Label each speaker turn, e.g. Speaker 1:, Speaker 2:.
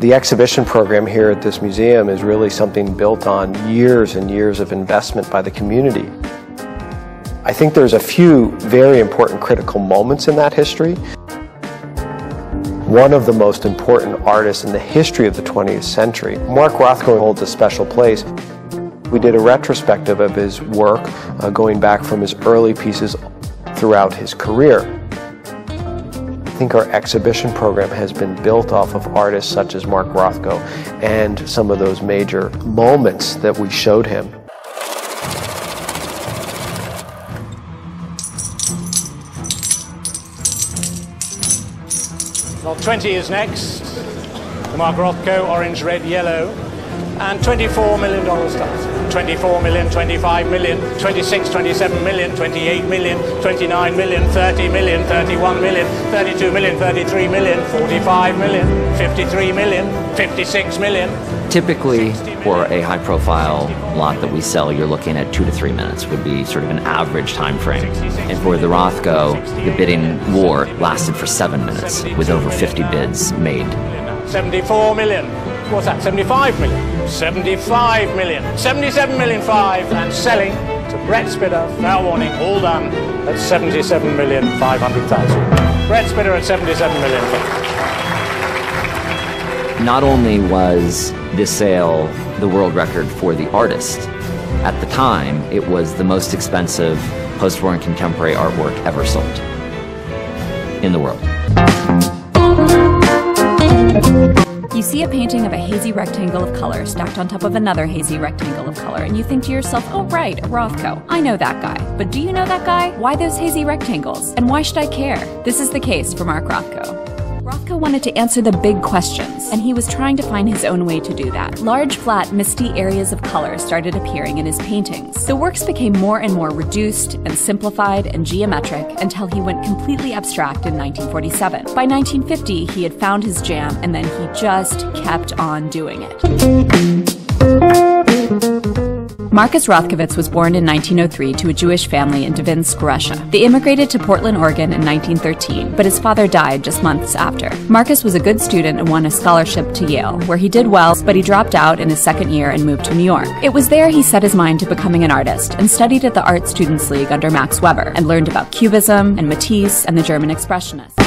Speaker 1: The exhibition program here at this museum is really something built on years and years of investment by the community. I think there's a few very important critical moments in that history. One of the most important artists in the history of the 20th century, Mark Rothko holds a special place. We did a retrospective of his work uh, going back from his early pieces throughout his career. Think our exhibition program has been built off of artists such as Mark Rothko and some of those major moments that we showed him.
Speaker 2: Well, 20 is next. The Mark Rothko, orange, red, yellow and $24 million starts. 24 million, 25 million, 26, 27 million, 28 million, 29 million, 30 million, 31 million, 32 million, 33 million, 45 million, 53 million, 56 million.
Speaker 3: Typically, for a high profile lot that we sell, you're looking at two to three minutes, would be sort of an average time frame. And for the Rothko, the bidding war lasted for seven minutes, with over 50 bids made.
Speaker 2: 74 million. What's that? 75 million. 75 million. 77 million five and selling to Brett Spitter, foul warning, all done at 77 million 500,000. Brett Spitter at 77 million.
Speaker 3: Not only was this sale the world record for the artist, at the time it was the most expensive post-war and contemporary artwork ever sold in the world.
Speaker 4: See a painting of a hazy rectangle of color stacked on top of another hazy rectangle of color, and you think to yourself, oh, right, a Rothko. I know that guy. But do you know that guy? Why those hazy rectangles? And why should I care? This is the case for Mark Rothko. Rothko wanted to answer the big questions, and he was trying to find his own way to do that. Large, flat, misty areas of color started appearing in his paintings. The works became more and more reduced and simplified and geometric until he went completely abstract in 1947. By 1950, he had found his jam, and then he just kept on doing it. Marcus Rothkowitz was born in 1903 to a Jewish family in Dvinsk, Russia. They immigrated to Portland, Oregon in 1913, but his father died just months after. Marcus was a good student and won a scholarship to Yale, where he did well, but he dropped out in his second year and moved to New York. It was there he set his mind to becoming an artist and studied at the Art Students League under Max Weber and learned about Cubism and Matisse and the German Expressionists.